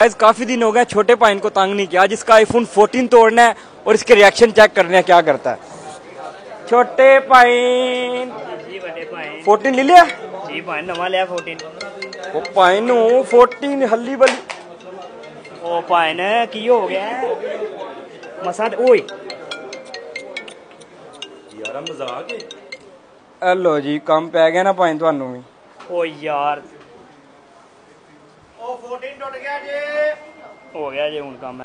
Guys काफ़ी दिन हो गया छोटे पाइन को तंग नहीं किया। आज इसका आईफोन 14 तोड़ना है और इसके रिएक्शन चेक करने है क्या करता है। छोटे पाइन फोर्टीन ले लिया? जी पाइन नवा लिया 14 पाइन 14 बली ओ पाइन की हो गया? मसाद ओए। यार मज़ाक है हेलो जी कम पै गया ना पाइन ਤੁਹਾਨੂੰ ਵੀ ਓ ਯਾਰ ਉਹ 14 ਟੁੱਟ ਗਿਆ ਜੇ। ਹੋ ਗਿਆ ਜੇ ਹੁਣ ਕੰਮ